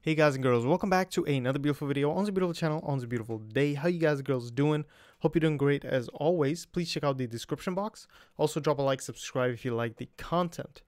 Hey guys and girls, welcome back to another beautiful video on the beautiful channel on the beautiful day. How you guys girls doing? Hope you're doing great as always. Please check out the description box. Also drop a like, subscribe if you like the content.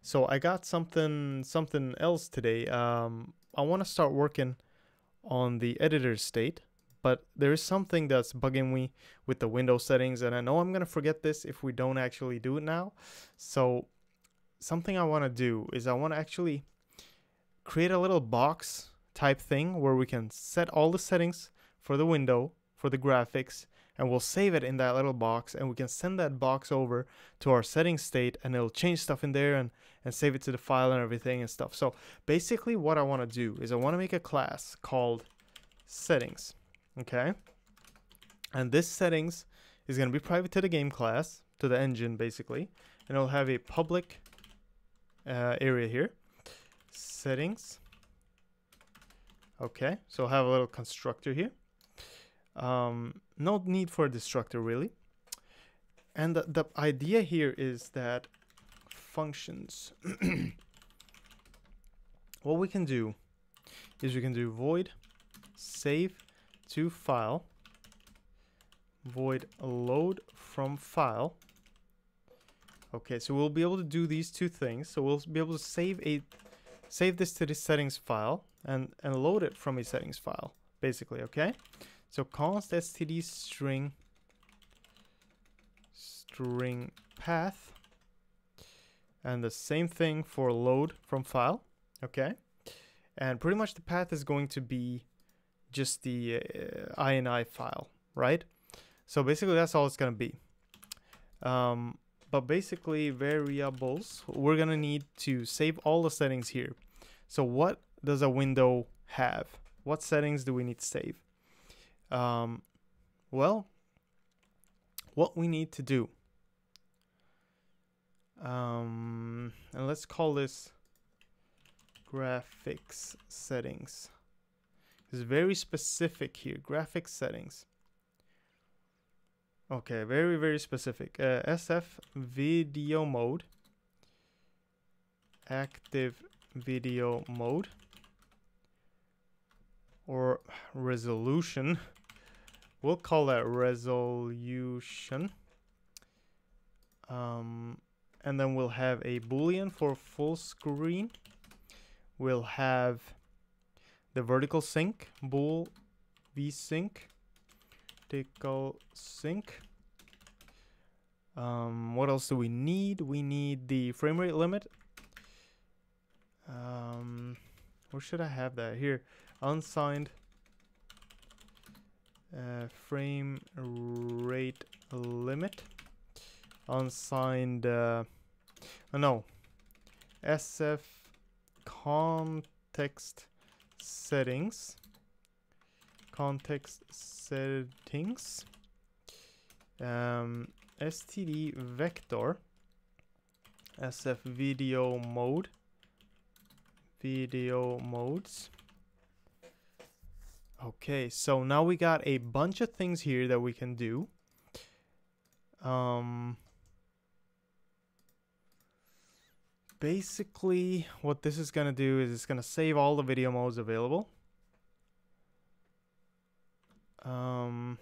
So I got something something else today. Um, I want to start working on the editor state, but there is something that's bugging me with the window settings, and I know I'm gonna forget this if we don't actually do it now. So something I want to do is I want to actually create a little box type thing where we can set all the settings for the window, for the graphics, and we'll save it in that little box and we can send that box over to our settings state and it'll change stuff in there and, and save it to the file and everything and stuff. So basically what I want to do is I want to make a class called settings, okay? And this settings is going to be private to the game class, to the engine basically, and it'll have a public uh, area here settings. Okay so I'll have a little constructor here. Um, no need for a destructor really. And the, the idea here is that functions what we can do is we can do void save to file void load from file. Okay so we'll be able to do these two things. So we'll be able to save a save this to the settings file and, and load it from a settings file, basically, okay? So const std string string path and the same thing for load from file, okay? And pretty much the path is going to be just the uh, ini file, right? So basically that's all it's going to be. Um, but basically variables, we're gonna need to save all the settings here. So what does a window have? What settings do we need to save? Um, well, what we need to do, um, and let's call this graphics settings. It's very specific here, graphics settings. Okay, very, very specific. Uh, SF video mode. Active video mode. Or resolution. We'll call that resolution. Um, and then we'll have a boolean for full screen. We'll have the vertical sync, bool vsync vertical sync. Um, what else do we need? We need the frame rate limit. Um, where should I have that? Here, unsigned uh, frame rate limit. Unsigned, uh, oh no, SF context settings context settings. Um, std vector sf video mode. Video modes. Okay so now we got a bunch of things here that we can do. Um basically what this is going to do is it's going to save all the video modes available um,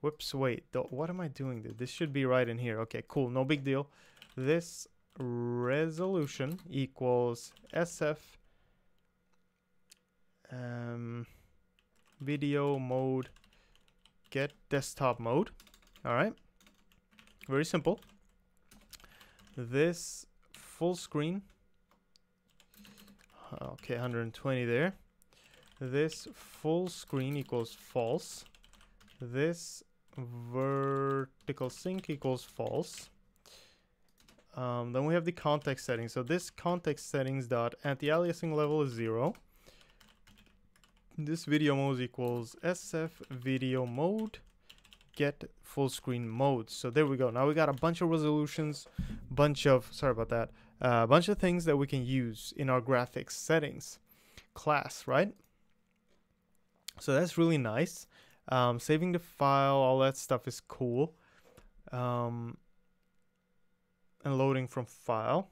whoops, wait, what am I doing? This should be right in here. Okay, cool, no big deal. This resolution equals SF um, video mode get desktop mode. All right, very simple. This full screen. Okay, 120 there this full screen equals false. This vertical sync equals false. Um, then we have the context settings. So this context settings dot anti-aliasing level is zero. This video mode equals sf video mode. Get full screen mode. So there we go. Now we got a bunch of resolutions bunch of sorry about that a uh, bunch of things that we can use in our graphics settings. Class right so that's really nice. Um, saving the file, all that stuff is cool. Um, and loading from file.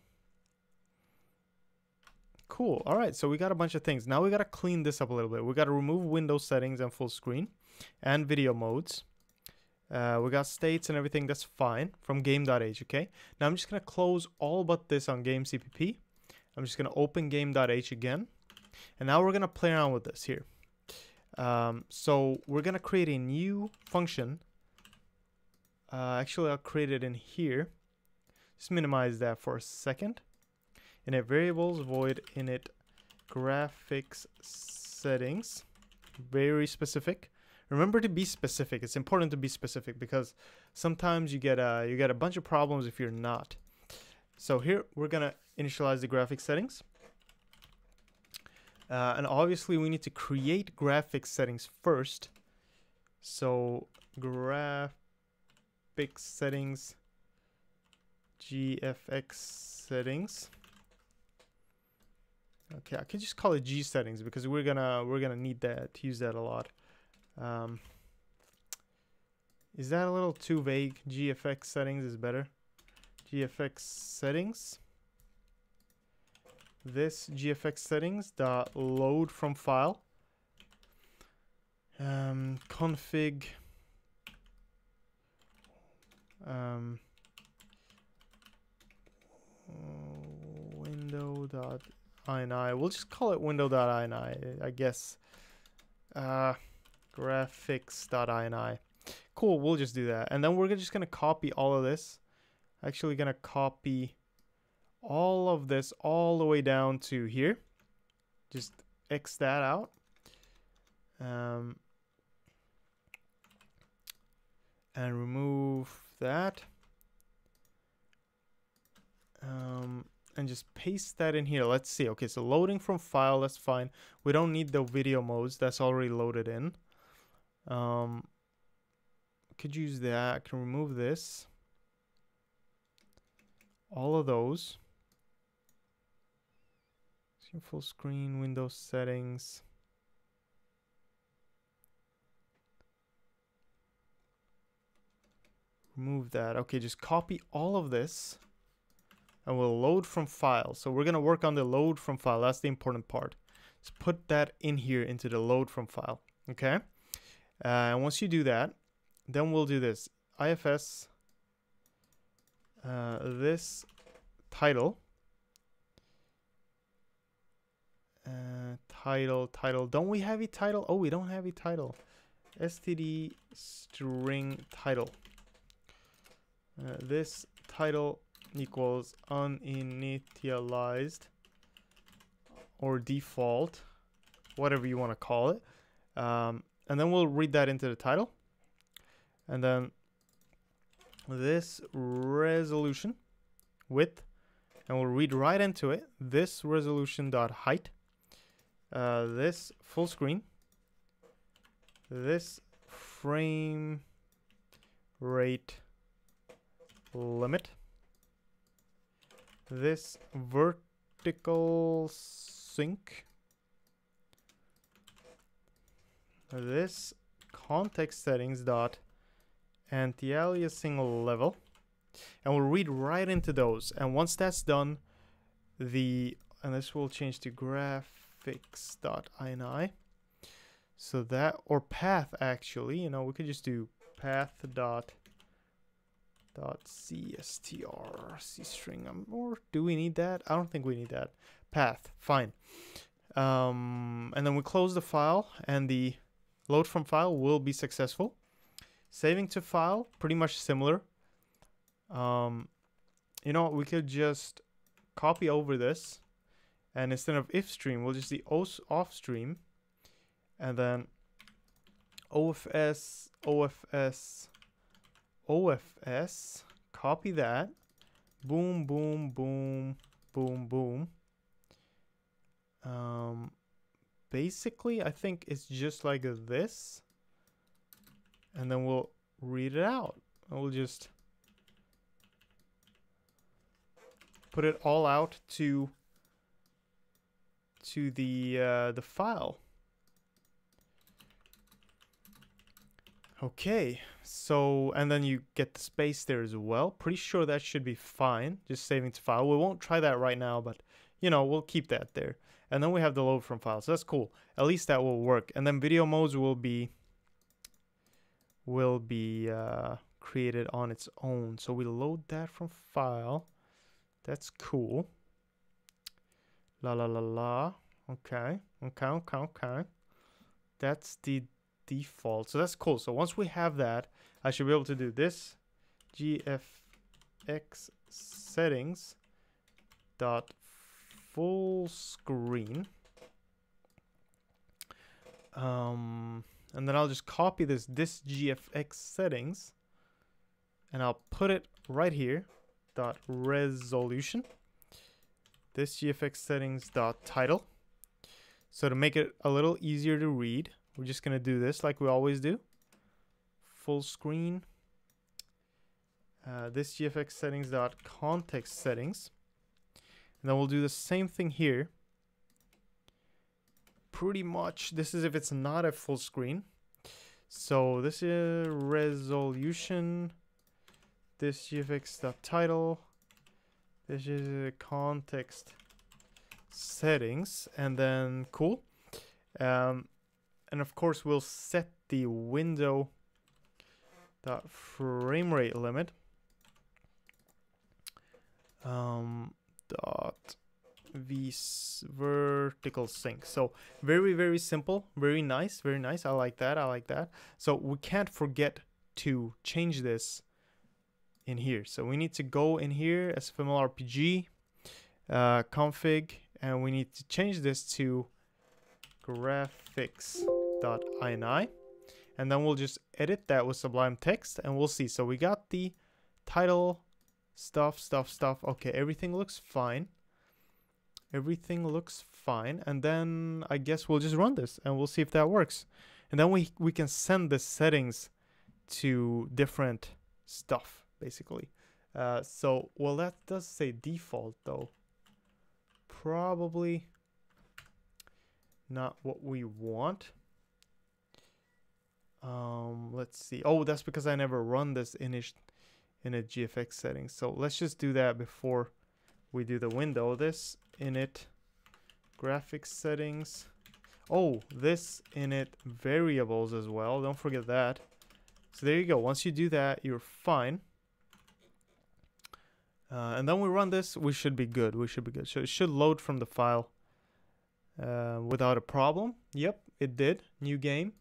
cool. All right, so we got a bunch of things. Now we got to clean this up a little bit. We got to remove window settings and full screen and video modes. Uh, we got states and everything. That's fine from game.h, okay? Now I'm just going to close all but this on game CPP. I'm just going to open game.h again. And now we're going to play around with this here. Um, so we're going to create a new function. Uh, actually, I'll create it in here. Just minimize that for a second. Init variables, void init graphics settings. Very specific. Remember to be specific. It's important to be specific because sometimes you get a you get a bunch of problems if you're not. So here we're gonna initialize the graphics settings. Uh, and obviously we need to create graphics settings first. So graphics settings GFX settings. Okay, I could just call it G settings because we're gonna we're gonna need that to use that a lot. Um, is that a little too vague? GFX settings is better. GFX settings. This GFX settings dot load from file. Um, config. Um, window dot ini. We'll just call it window.ini, I guess. Uh, graphics.ini. Cool, we'll just do that. And then we're just going to copy all of this. Actually going to copy all of this all the way down to here. Just X that out. Um, and remove that. Um, and just paste that in here. Let's see. Okay, so loading from file, that's fine. We don't need the video modes. That's already loaded in. Um, could use that. I can remove this. All of those. Full screen, Windows settings. Remove that. Okay, just copy all of this and we'll load from file. So we're going to work on the load from file. That's the important part. Let's put that in here into the load from file. Okay. Uh, and once you do that, then we'll do this. IFS, uh, this title, uh, title, title. Don't we have a title? Oh, we don't have a title. std string title. Uh, this title equals uninitialized or default, whatever you want to call it. Um, and then we'll read that into the title. And then this resolution width, and we'll read right into it. This resolution dot height, uh, this full screen, this frame rate limit, this vertical sync. This context settings dot anti-aliasing level. And we'll read right into those. And once that's done the and this will change to graphics dot ini so that or path actually you know we could just do path dot dot cstr c string. Um, or do we need that? I don't think we need that. Path fine. Um, and then we close the file and the load from file will be successful. Saving to file pretty much similar. Um, you know we could just copy over this and instead of if stream we'll just do off stream and then ofs ofs OFS, copy that, boom, boom, boom, boom, boom. Um, basically, I think it's just like this. And then we'll read it out. we'll just put it all out to to the uh, the file. Okay, so, and then you get the space there as well. Pretty sure that should be fine, just saving to file. We won't try that right now, but you know, we'll keep that there. And then we have the load from file. So that's cool. At least that will work. And then video modes will be will be uh, created on its own. So we load that from file. That's cool. La la la la. Okay. Okay, okay, okay. That's the default. So that's cool. So once we have that, I should be able to do this gfx settings dot full screen. Um, and then I'll just copy this this gfx settings and I'll put it right here dot resolution this gfx settings dot title. So to make it a little easier to read we're just gonna do this like we always do. Full screen. Uh, this gfx settings dot context settings. And then we'll do the same thing here. Pretty much this is if it's not a full screen. So this is resolution this gfx title this is context settings and then cool. Um, and of course we'll set the window dot frame rate limit um, dot v vertical sync. So very very simple very nice very nice. I like that i like that. So we can't forget to change this in here. So we need to go in here SFML RPG uh, config and we need to change this to graphics.ini and then we'll just edit that with sublime text and we'll see. So we got the title stuff stuff stuff. Okay everything looks fine. Everything looks fine. And then I guess we'll just run this and we'll see if that works. And then we we can send the settings to different stuff basically. Uh, so well that does say default though. Probably not what we want. Um let's see. Oh that's because I never run this in a, in a GFX setting. So let's just do that before we do the window. This init graphics settings. Oh this init variables as well. Don't forget that. So there you go. Once you do that you're fine uh, and then we run this we should be good we should be good. So it should load from the file uh, without a problem. Yep it did. New game.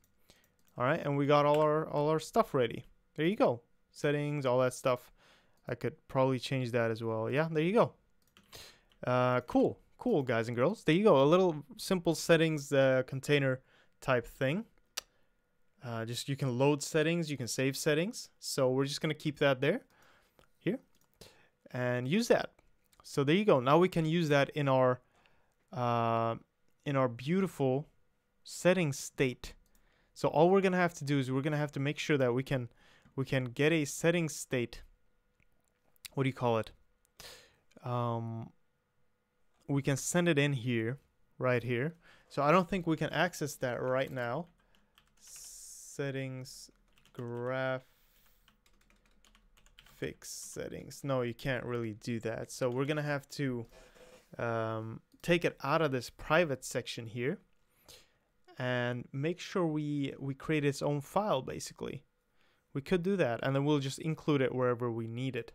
All right and we got all our all our stuff ready. There you go. Settings all that stuff. I could probably change that as well. Yeah there you go. Uh, cool, cool, guys and girls. There you go, a little simple settings uh, container type thing. Uh, just you can load settings, you can save settings. So we're just gonna keep that there, here, and use that. So there you go. Now we can use that in our uh, in our beautiful setting state. So all we're gonna have to do is we're gonna have to make sure that we can we can get a setting state. What do you call it? Um, we can send it in here, right here. So I don't think we can access that right now. Settings, graph, fix settings. No, you can't really do that. So we're gonna have to um, take it out of this private section here and make sure we we create its own file basically. We could do that and then we'll just include it wherever we need it.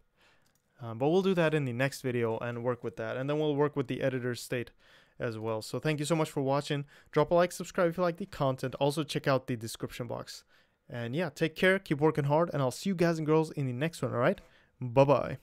Um, but we'll do that in the next video and work with that. And then we'll work with the editor state as well. So thank you so much for watching. Drop a like, subscribe if you like the content. Also check out the description box. And yeah, take care, keep working hard, and I'll see you guys and girls in the next one, alright? Bye-bye.